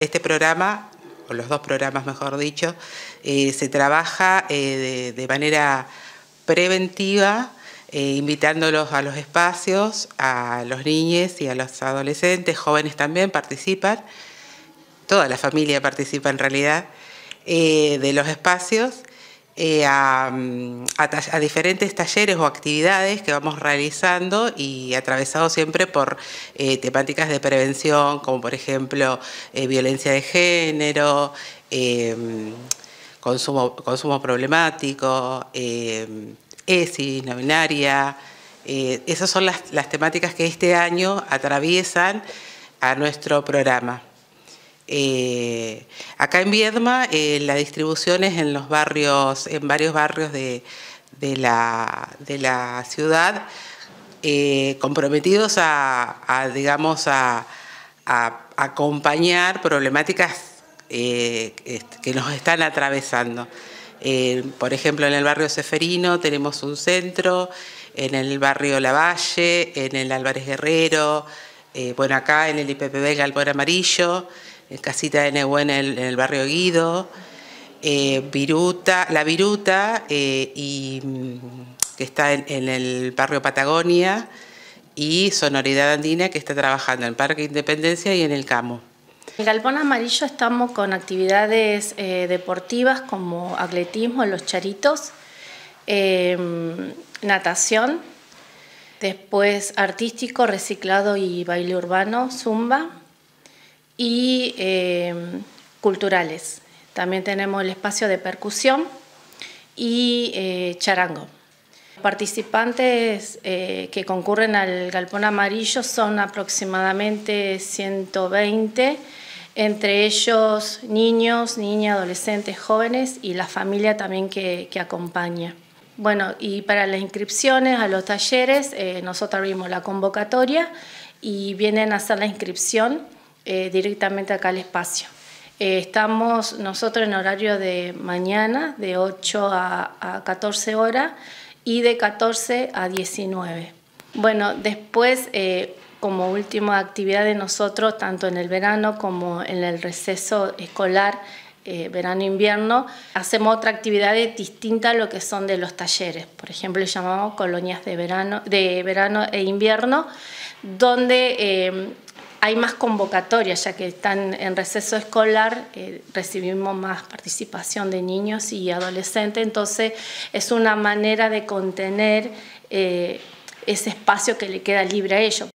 Este programa, o los dos programas mejor dicho, eh, se trabaja eh, de, manera preventiva, eh, invitándolos a los espacios, a los niños y a los adolescentes, jóvenes también participan, toda la familia participa en realidad, de los espacios eh, mm, a, diferentes talleres o actividades que vamos realizando y atravesados siempre por eh, temáticas de prevención, como por ejemplo eh, violencia de género, consumo, consumo problemático, ESI, no binaria. esas son las, las temáticas que este año atraviesan a nuestro programa. Eh, acá en Viedma eh, la distribución es en los barrios, en varios barrios de, la, ciudad, eh, comprometidos a, digamos, a, acompañar problemáticas que nos están atravesando. por ejemplo, en el barrio Seferino tenemos un centro, en el barrio Lavalle, en el Álvarez Guerrero, bueno, acá en el IPPB el Amarillo, Casita de Nehuen en el, barrio Guido, eh, Viruta, La Viruta, eh, y, mm, que está en, el barrio Patagonia, y Sonoridad Andina, que está trabajando en Parque Independencia y en el Camo. En Galpón Amarillo estamos con actividades eh, deportivas como atletismo los charitos, em, natación, después artístico, reciclado y baile urbano, zumba, y eh, culturales. También tenemos el espacio de percusión y eh, charango. Participantes eh, que concurren al Galpón Amarillo son aproximadamente 120, entre ellos niños, niñas, adolescentes, jóvenes y la familia también que, que acompaña. Bueno, y para las inscripciones a los talleres, nosotros abrimos la convocatoria y vienen a hacer la inscripción eh, directamente acá al espacio. Eh, estamos nosotros en horario de mañana, de 8 a, 14 horas y de 14 a 19. Bueno, después, eh, como última actividad de nosotros, tanto en el verano como en el receso escolar, verano-invierno, hacemos otra actividad distinta a lo que son de los talleres. Por ejemplo, llamamos colonias de verano, de verano e invierno, donde hay más convocatorias, ya que están en receso escolar, eh, recibimos más participación de niños y adolescentes, entonces es una manera de contener eh, ese espacio que le queda libre a ellos.